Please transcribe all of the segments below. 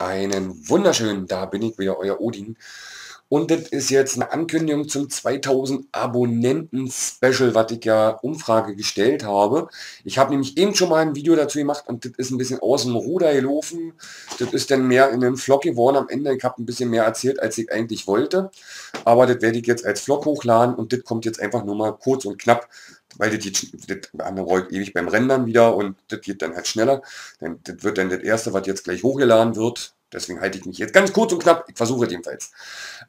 Einen wunderschönen, da bin ich wieder, euer Odin. Und das ist jetzt eine Ankündigung zum 2000 Abonnenten-Special, was ich ja Umfrage gestellt habe. Ich habe nämlich eben schon mal ein Video dazu gemacht und das ist ein bisschen aus dem Ruder gelaufen. Das ist dann mehr in einem Vlog geworden am Ende. Ich habe ein bisschen mehr erzählt, als ich eigentlich wollte. Aber das werde ich jetzt als Vlog hochladen und das kommt jetzt einfach nur mal kurz und knapp weil das, jetzt, das andere ewig beim Rendern wieder und das geht dann halt schneller. Denn das wird dann das erste, was jetzt gleich hochgeladen wird. Deswegen halte ich mich jetzt ganz kurz und knapp. Ich versuche jedenfalls.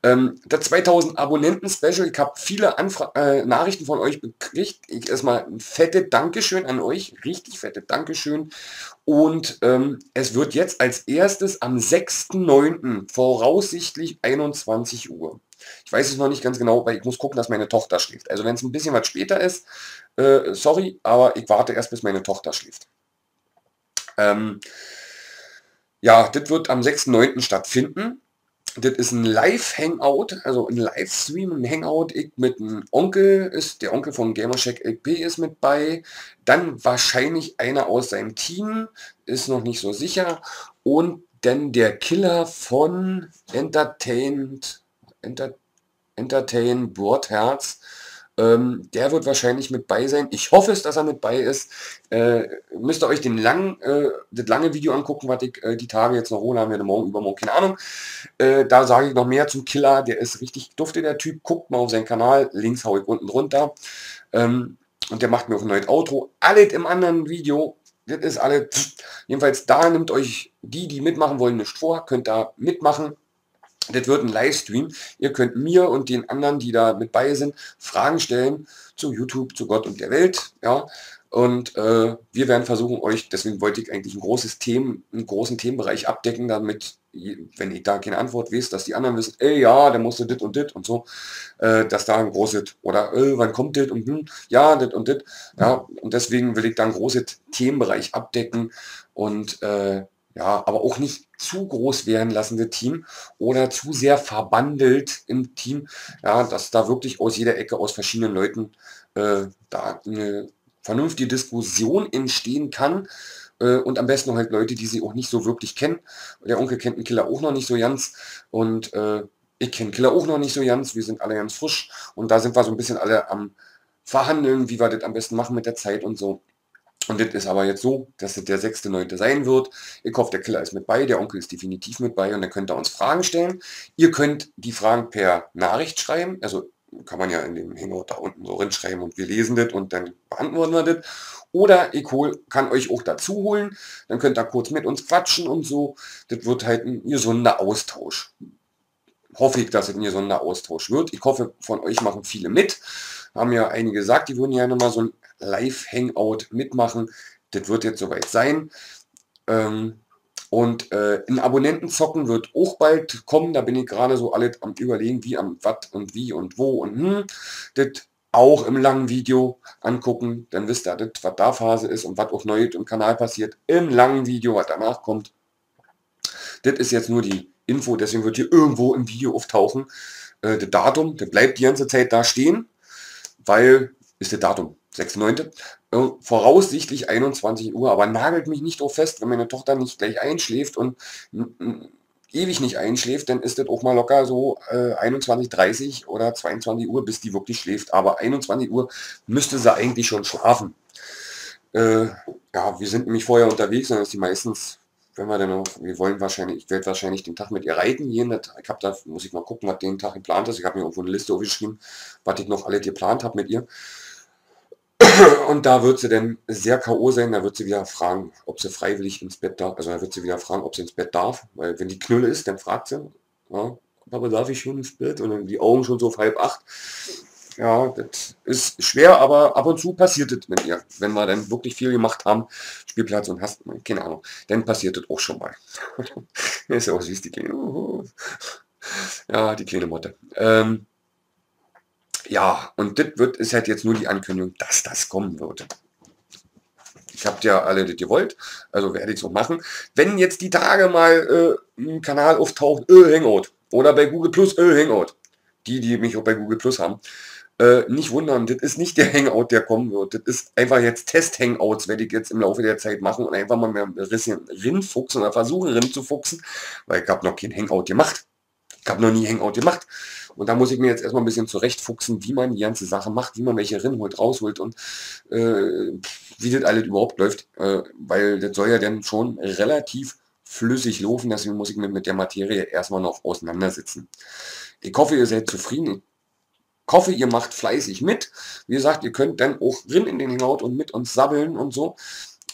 Ähm, das 2000 Abonnenten-Special. Ich habe viele Anfra äh, Nachrichten von euch gekriegt. Ich erstmal ein fette Dankeschön an euch. Richtig fette Dankeschön. Und ähm, es wird jetzt als erstes am 6.9. voraussichtlich 21 Uhr. Ich weiß es noch nicht ganz genau, weil ich muss gucken, dass meine Tochter schläft. Also wenn es ein bisschen was später ist, äh, sorry, aber ich warte erst, bis meine Tochter schläft. Ähm, ja, das wird am 6.9. stattfinden. Das ist ein Live-Hangout, also ein Livestream, ein Hangout. Ich mit einem Onkel ist, der Onkel vom Gamercheck LP ist mit bei. Dann wahrscheinlich einer aus seinem Team, ist noch nicht so sicher. Und dann der Killer von Entertained, Enter, Entertain Broadherz ähm, der wird wahrscheinlich mit bei sein. Ich hoffe es, dass er mit bei ist. Äh, müsst ihr euch den lang, äh, das lange Video angucken, was ich äh, die Tage jetzt noch holen haben werde, morgen, übermorgen, keine Ahnung. Äh, da sage ich noch mehr zum Killer. Der ist richtig dufte, der Typ. Guckt mal auf seinen Kanal. Links haue ich unten drunter. Ähm, und der macht mir auch ein neues Outro. Alles im anderen Video. Das ist alles. Jedenfalls da nimmt euch die, die mitmachen wollen, nicht vor. Könnt da mitmachen. Das wird ein Livestream. Ihr könnt mir und den anderen, die da mit bei sind, Fragen stellen zu YouTube, zu Gott und der Welt. Ja, und äh, wir werden versuchen, euch, deswegen wollte ich eigentlich ein großes Themen, einen großen Themenbereich abdecken, damit, wenn ich da keine Antwort weiß, dass die anderen wissen, ey, ja, der musste dit und dit und so, äh, dass da ein großes, oder äh, wann kommt dit und hm, ja, dit und dit. Ja, und deswegen will ich da einen großen Themenbereich abdecken und äh, ja, aber auch nicht zu groß werden lassende Team oder zu sehr verbandelt im Team, ja, dass da wirklich aus jeder Ecke, aus verschiedenen Leuten äh, da eine vernünftige Diskussion entstehen kann äh, und am besten halt Leute, die sie auch nicht so wirklich kennen. Der Onkel kennt den Killer auch noch nicht so ganz und äh, ich kenne Killer auch noch nicht so ganz, wir sind alle ganz frisch und da sind wir so ein bisschen alle am verhandeln, wie wir das am besten machen mit der Zeit und so. Und das ist aber jetzt so, dass es der 6.9. sein wird. Ich hoffe, der Killer ist mit bei, der Onkel ist definitiv mit bei und dann könnt ihr uns Fragen stellen. Ihr könnt die Fragen per Nachricht schreiben, also kann man ja in dem Hangout da unten so reinschreiben und wir lesen das und dann beantworten wir das. Oder ich hol, kann euch auch dazu holen, dann könnt ihr kurz mit uns quatschen und so. Das wird halt ein gesunder Austausch. Hoffe ich, dass es ein gesunder Austausch wird. Ich hoffe, von euch machen viele mit. Haben ja einige gesagt, die würden ja nochmal so ein Live-Hangout mitmachen. Das wird jetzt soweit sein. Ähm, und äh, ein Abonnentenzocken wird auch bald kommen. Da bin ich gerade so alles am überlegen, wie, am was und wie und wo und hm. Das auch im langen Video angucken. Dann wisst ihr, das, was da Phase ist und was auch neu im Kanal passiert. Im langen Video, was danach kommt. Das ist jetzt nur die Info, deswegen wird hier irgendwo im Video auftauchen. Äh, das Datum, das bleibt die ganze Zeit da stehen, weil ist das Datum. 6.9. Äh, voraussichtlich 21 Uhr, aber nagelt mich nicht drauf fest, wenn meine Tochter nicht gleich einschläft und ewig nicht einschläft, dann ist das auch mal locker so äh, 21.30 oder 22 Uhr, bis die wirklich schläft. Aber 21 Uhr müsste sie eigentlich schon schlafen. Äh, ja, wir sind nämlich vorher unterwegs, dann ist die meistens, wenn wir dann noch, wir wollen wahrscheinlich, ich werde wahrscheinlich den Tag mit ihr reiten gehen. Ich habe da, muss ich mal gucken, was den Tag geplant ist. Ich habe mir irgendwo eine Liste aufgeschrieben, was ich noch alle geplant habe mit ihr. Und da wird sie dann sehr K.O. sein, da wird sie wieder fragen, ob sie freiwillig ins Bett darf. Also da wird sie wieder fragen, ob sie ins Bett darf. Weil wenn die Knülle ist, dann fragt sie, ja, Papa, darf ich schon ins Bett? Und dann die Augen schon so auf halb acht. Ja, das ist schwer, aber ab und zu passiert es mit ihr. Wenn wir dann wirklich viel gemacht haben, Spielplatz und hast, keine Ahnung, dann passiert das auch schon mal. ist ja auch süß, die kleine. Ja, die kleine Motte. Ähm, ja, und das wird ist halt jetzt nur die Ankündigung, dass das kommen wird. Ich habt ja alle das gewollt, also werde ich so machen. Wenn jetzt die Tage mal äh, ein Kanal auftaucht, äh, Hangout, oder bei Google Plus, äh, Hangout, die, die mich auch bei Google Plus haben, Äh, nicht wundern, das ist nicht der Hangout, der kommen wird. Das ist einfach jetzt Test-Hangouts, werde ich jetzt im Laufe der Zeit machen und einfach mal ein bisschen rinfuchsen oder versuchen rinzufuchsen, weil ich habe noch kein Hangout gemacht. Ich habe noch nie Hangout gemacht. Und da muss ich mir jetzt erstmal ein bisschen zurechtfuchsen, wie man die ganze Sache macht, wie man welche rinholt, rausholt und äh, wie das alles überhaupt läuft. Äh, weil das soll ja dann schon relativ flüssig laufen, deswegen muss ich mich mit der Materie erstmal noch auseinandersetzen. Ich hoffe, ihr seid zufrieden. Ich hoffe, ihr macht fleißig mit. Wie gesagt, ihr könnt dann auch rin in den Hangout und mit uns sabbeln und so.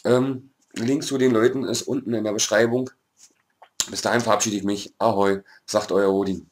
Ähm, Link zu den Leuten ist unten in der Beschreibung. Bis dahin verabschiede ich mich. Ahoi, sagt euer Odin.